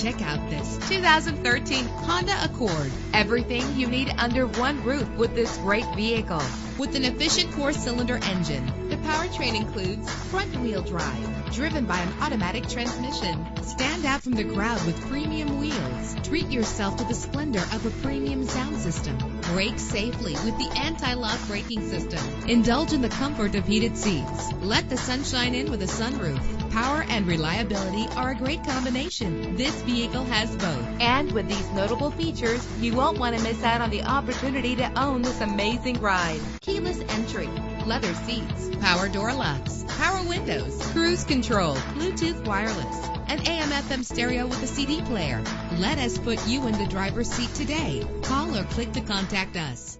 Check out this 2013 Honda Accord. Everything you need under one roof with this great vehicle. With an efficient four-cylinder engine, the powertrain includes front-wheel drive, driven by an automatic transmission. Stand out from the crowd with premium wheels. Treat yourself to the splendor of a premium sound system. Brake safely with the anti-lock braking system. Indulge in the comfort of heated seats. Let the sunshine in with a sunroof. Power and reliability are a great combination. This vehicle has both. And with these notable features, you won't want to miss out on the opportunity to own this amazing ride. Keyless entry, leather seats, power door locks, power windows, cruise control, Bluetooth wireless, an AM FM stereo with a CD player. Let us put you in the driver's seat today. Call or click to contact us.